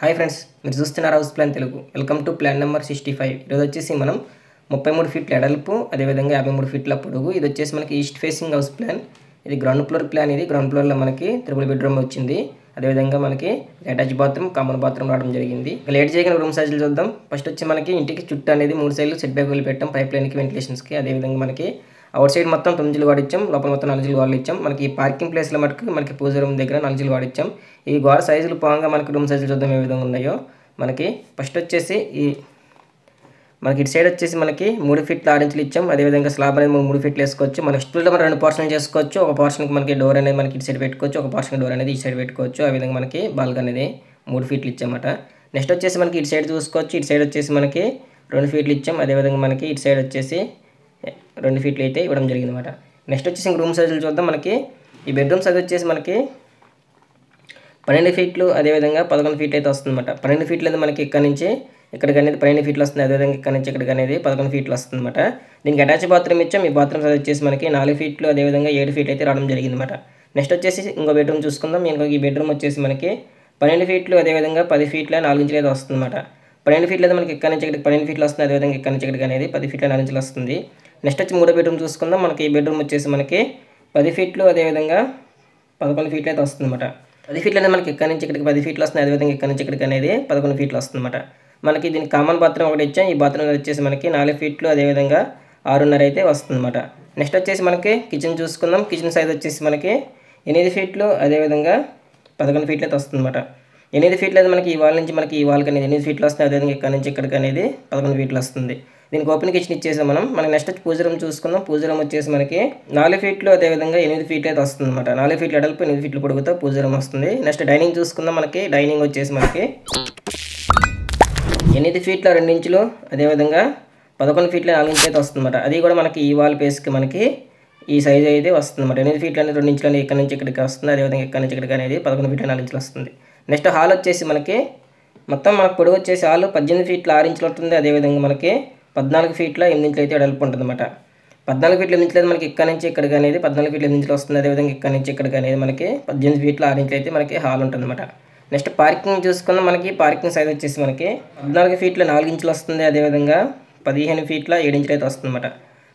Hi friends మీరు చూస్తున్నారు house plan Telugu. Welcome to plan number sixty five. ఈరోజు వచ్చేసి మనం ముప్పై మూడు ఫీట్ల ఎడల్పు అదేవిధంగా యాభై మూడు ఫీట్ల పొడుగు. ఇది వచ్చేసి మనకి ఈస్ట్ ఫేసింగ్ హౌస్ ప్లాన్ ఇది గ్రౌండ్ ఫ్లోర్ ప్లాన్ ఇది. గ్రౌండ్ ఫ్లోర్లో మనకి త్రిపుల్ బెడ్రూమ్ వచ్చింది. అదేవిధంగా మనకి అటాచ్ బాత్రూమ్ కామన్ బాత్రూమ్ రావడం జరిగింది. ఇక లేట్ చేయగల రూమ్ సైజులు చూద్దాం. ఫస్ట్ వచ్చి మనకి ఇంటికి చుట్టూ అనేది మూడు సైజులు సెట్ బ్యాక్ పెట్టాం పైప్ లైన్కి వెంటిలేషన్స్కి అదేవిధంగా మనకి అవుట్ సైడ్ మొత్తం తొమ్మిదిలు వాడిచ్చాం లోపల మొత్తం నాలుగు వాడలు ఇచ్చాం మనకి ఈ పార్కింగ్ ప్లేస్లో మటుకు మనకి పూజ రూమ్ దగ్గర నాలుగు వాడిచ్చాం. ఈ గోడ సైజులు పోగా మనకి రూమ్ సైజులు చూద్దాం ఏ విధంగా ఉన్నాయో. మనకి ఫస్ట్ వచ్చేసి ఈ మనకి ఇటు సైడ్ వచ్చేసి మనకి మూడు ఫీట్లు ఆరు ఇంచులు ఇచ్చాం. అదేవిధంగా స్లాబ్ అనేది మూడు ఫీట్లు వేసుకోవచ్చు. మన స్టూల్లో మనం రెండు పోర్షన్లు చేసుకోవచ్చు. ఒక పోర్షన్కి మనకి డోర్ అనేది మనకి ఇటు సైడ్ పెట్టుకోవచ్చు. ఒక పోర్షన్ డోర్ అనేది ఇటు సైడ్ పెట్టుకోవచ్చు. ఆ విధంగా మనకి బాల్క్ అనేది మూడు ఫీట్లు ఇచ్చామట. నెక్స్ట్ వచ్చేసి మనకి ఇటు సైడ్ చూసుకోవచ్చు. ఇటు సైడ్ వచ్చేసి మనకి రెండు ఫీట్లు ఇచ్చాం. అదేవిధంగా మనకి ఇటు సైడ్ వచ్చేసి రెండు ఫీట్లు అయితే ఇవ్వడం జరిగింది అనమాట నెక్స్ట్ వచ్చేసి ఇంక రూమ్ సైజులు చూద్దాం. మనకి ఈ బెడ్రూమ్ సైజ్ వచ్చేసి మనకి పన్నెండు ఫీట్లు అదేవిధంగా పదకొండు ఫీట్లు అయితే వస్తుందన్నమాట. పన్నెండు ఫీట్లు అనేది మనకి ఇక్కడ నుంచి ఇక్కడికి అనేది పన్నెండు ఫీట్లు వస్తుంది. అదేవిధంగా ఇక్కడ నుంచి ఇక్కడికి అనేది పదకొండు ఫీట్లు వస్తుందన్నమాట. దీనికి అటాచ్ బాత్రూమ్ ఇచ్చాం. ఈ బాత్రూమ్ సైజ్ వచ్చేసి మనకి నాలుగు ఫీట్లు అదేవిధంగా ఏడు ఫీట్లు అయితే రావడం జరిగిందన్నమాట. నెక్స్ట్ వచ్చేసి ఇంకో బెడ్రూమ్ చూసుకుందాం. ఇంకో ఈ బెడ్రూమ్ వచ్చేసి మనకి పన్నెండు ఫీట్లు అదేవిధంగా పది ఫీట్ల నాలుగు ఇంచులు అయితే వస్తుందన్నమాట. పన్నెండు ఫీట్లు అయితే మనకి ఇక్కడ నుంచి ఇక్కడికి పన్నెండు ఫీట్లు వస్తుంది. అదేవిధంగా ఇక్కడ నుంచి ఇక్కడికి అనేది పది ఫీట్ల నాలుగు ఇంచులు వస్తుంది. నెక్స్ట్ వచ్చి మూడో బెడ్రూమ్ చూసుకుందాం. మనకి ఈ బెడ్రూమ్ వచ్చేసి మనకి పది ఫీట్లు అదేవిధంగా పదకొండు ఫీట్లు అయితే వస్తుందన్నమాట. పది ఫీట్లు అనేది మనకి ఇక్కడ నుంచి ఇక్కడికి పది ఫీట్లు వస్తుంది అదేవిధంగా ఇక్కడ నుంచి ఇక్కడికి అనేది పదకొండు ఫీట్లు వస్తుందన్నమాట. మనకి దీనికి కామన్ బాత్రూమ్ ఒకటి ఇచ్చాం. ఈ బాత్రూమ్ వచ్చేసి మనకి నాలుగు ఫీట్లు అదేవిధంగా ఆరున్నర అయితే వస్తుందన్నమాట. నెక్స్ట్ వచ్చేసి మనకి కిచెన్ చూసుకుందాం. కిచెన్ సైజ్ వచ్చేసి మనకి ఎనిమిది ఫీట్లు అదేవిధంగా పదకొండు ఫీట్లు అయితే వస్తుందన్నమాట. ఎనిమిది ఫీట్లు అయితే మనకి ఈ వాల్ నుంచి మనకి ఈ వాల్కి అనేది ఎనిమిది ఫీట్లు వస్తుంది అదేవిధంగా ఇక్కడ నుంచి ఇక్కడికి అనేది పదకొండు ఫీట్లు వస్తుంది. దీనికి ఓపెన్ కిచెన్ ఇచ్చేసాం మనం. మనకి నెక్స్ట్ వచ్చి పూజ రూమ్ చూసుకుందాం. పూజ రూమ్ వచ్చేసి మనకి నాలుగు ఫీట్లు అదేవిధంగా ఎనిమిది ఫీట్లు అయితే వస్తుంది అనమాట నాలుగు ఫీట్లు అడల్పు ఎనిమిది ఫీట్లు పొడుగుతో పూజ రూమ్ వస్తుంది. నెక్స్ట్ డైనింగ్ చూసుకుందాం మనకి. డైనింగ్ వచ్చేసి మనకి ఎనిమిది ఫీట్ల రెండు ఇంచులు అదేవిధంగా పదకొండు ఫీట్ల నాలుగు ఇంచులు అయితే వస్తుందన్నమాట అది కూడా మనకి ఈ వాల్ పేస్కి మనకి ఈ సైజ్ అయితే వస్తుంది అనమాట ఎనిమిది ఫీట్లు అనేది రెండు ఇంచులు అనేది ఇక్కడ నుంచి ఇక్కడికి వస్తుంది అదేవిధంగా ఇక్కడ నుంచి ఇక్కడికి అనేది పదకొండు ఫీట్ల నాలుగు ఇంచులు వస్తుంది. నెక్స్ట్ హాల్ వచ్చేసి మనకి మొత్తం మనకు పొడవు వచ్చేసి హాల్ పద్దెనిమిది ఫీట్ల ఆరు ఇంచులు ఉంటుంది అదేవిధంగా మనకి పద్నాలుగు ఫీట్ల ఎనిమిది అయితే వెడల్పు ఉంటుందన్నమాట. పద్నాలుగు ఫీట్ల ఎనిమిది మనకి ఇక్కడ నుంచి ఇక్కడికి అనేది పద్నాలుగు ఫీట్ల ఎనిమిది వస్తుంది. అదేవిధంగా ఇక్కడ నుంచి ఇక్కడికి అనేది మనకి పద్దెనిమిది ఫీట్ల ఆరు ఇంచులు అయితే మనకి హాల్ ఉంటుందన్నమాట. నెక్స్ట్ పార్కింగ్ చూసుకున్న మనకి పార్కింగ్ సైజ్ వచ్చేసి మనకి పద్నాలుగు ఫీట్ల నాలుగు ఇంచులు వస్తుంది. అదేవిధంగా పదిహేను ఫీట్ల ఏడు ఇంచులు అయితే వస్తుందన్నమాట.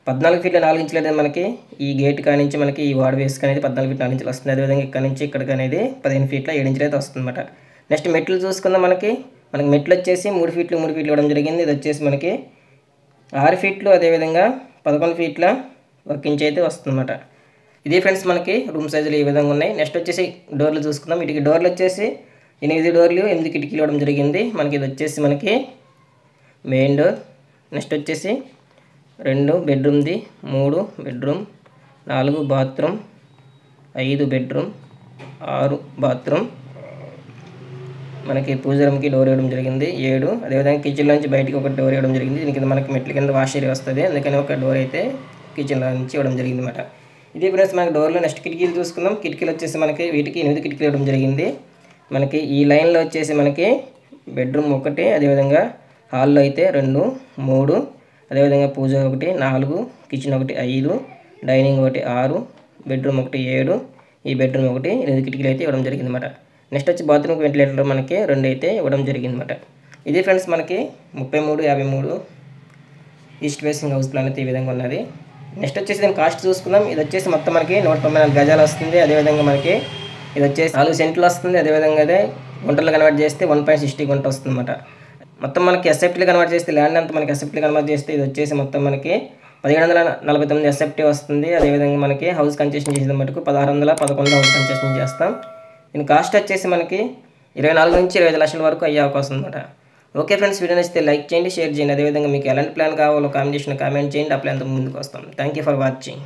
పద్నాలుగు ఫీట్ల నాలుగు ఇంచులు అనేది మనకి ఈ గేట్ కానించి మనకి ఈ వార్డ్ వేస్ అనేది పద్నాలుగు ఫీట్ల నాలుగు ఇంచులు వస్తుంది. అదేవిధంగా ఇక్కడ నుంచి ఇక్కడికి అనేది పదిహేను ఫీట్ల ఏడు ఇంచులు అయితే వస్తుందన్నమాట. నెక్స్ట్ మెట్లు చూసుకుందాం మనకి మనకి మెట్లు వచ్చేసి మూడు ఫీట్లు మూడు ఫీట్లు ఇవ్వడం జరిగింది. ఇది వచ్చేసి మనకి ఆరు ఫీట్లు అదేవిధంగా పదకొండు ఫీట్ల ఒక ఇంచ్ అయితే వస్తుందన్నమాట. ఇది ఫ్రెండ్స్ మనకి రూమ్ సైజులు ఈ విధంగా ఉన్నాయి. నెక్స్ట్ వచ్చేసి డోర్లు చూసుకుందాం. వీటికి డోర్లు వచ్చేసి ఎనిమిది డోర్లు ఎనిమిది కిటికీలు ఇవ్వడం జరిగింది. మనకి ఇది వచ్చేసి మనకి మెయిన్ డోర్. నెక్స్ట్ వచ్చేసి రెండు బెడ్రూమ్ది మూడు బెడ్రూమ్ నాలుగు బాత్రూమ్ ఐదు బెడ్రూమ్ ఆరు బాత్రూమ్. మనకి పూజరంకి డోర్ ఇవ్వడం జరిగింది. ఏడు అదేవిధంగా కిచెన్ నుంచి బయటికి ఒక డోర్ వేయడం జరిగింది. దీని కింద మనకి మెట్ల కింద వాష్ ఏరియా వస్తుంది. అందుకని ఒక డోర్ అయితే కిచెన్లో నుంచి ఇవ్వడం జరిగింది అనమాట ఇది ఫ్రెండ్స్ మనకి డోర్లో నెక్స్ట్ కిటికీలు చూసుకుందాం. కిటికీలు వచ్చేసి మనకి వీటికి ఎనిమిది కిటికీలు ఇవ్వడం జరిగింది. మనకి ఈ లైన్లో వచ్చేసి మనకి బెడ్రూమ్ ఒకటి అదేవిధంగా హాల్లో అయితే రెండు మూడు అదేవిధంగా పూజ ఒకటి నాలుగు కిచెన్ ఒకటి ఐదు డైనింగ్ ఒకటి ఆరు బెడ్రూమ్ ఒకటి ఏడు ఈ బెడ్రూమ్ ఒకటి ఎనిమిది కిటికీలు అయితే ఇవ్వడం జరిగింది అనమాట నెక్స్ట్ వచ్చి బాత్రూమ్కి వెంటిలేటర్ మనకి రెండు అయితే ఇవ్వడం జరిగింది అనమాట ఇది ఫ్రెండ్స్ మనకి ముప్పై మూడు యాభై మూడు ఈస్ట్ ఫేసింగ్ హౌస్ ప్లాన్ అయితే ఈ విధంగా ఉన్నది. నెక్స్ట్ వచ్చేసి దీని కాస్ట్ చూసుకుందాం. ఇది వచ్చేసి మొత్తం మనకి నూట తొంభై నాలుగు గజాలు వస్తుంది. అదేవిధంగా మనకి ఇది వచ్చేసి నాలుగు సెంట్లు వస్తుంది. అదేవిధంగా అదే గుంటలు కన్వర్ట్ చేస్తే వన్ పాయింట్ సిక్స్టీ గుంట వస్తుంది అనమాట మొత్తం మనకి ఎస్ఎఫ్టీలు కన్వర్ట్ చేస్తే ల్యాండ్ అంతా మనకి ఎస్ఎఫ్టీ కన్వర్ట్ చేస్తే ఇది వచ్చేసి మొత్తం మనకి పదిహేడు వందల నలభై తొమ్మిది ఎస్ఎఫ్టీ వస్తుంది. అదేవిధంగా మనకి హౌస్ కన్సెషన్ చేసిన మటుకు పదహారు వందల పదకొండు హౌస్ కన్సెషన్ చేస్తాం. దీని కాస్ట్ వచ్చేసి మనకి ఇరవై నాలుగు నుంచి ఇరవై ఐదు లక్షల వరకు అయ్యే అవకాశం ఉందన్నమాట ఓకే ఫ్రెండ్స్ వీడియో నచ్చితే లైక్ చేయండి షేర్ చేయండి. అదేవిధంగా మీకు ఎలాంటి ప్లాన్ కావాలో కామెంట్ చేసిన కామెంట్ చేయండి. ఆ ప్లాన్తో ముందుకు వస్తాం. Thank you for watching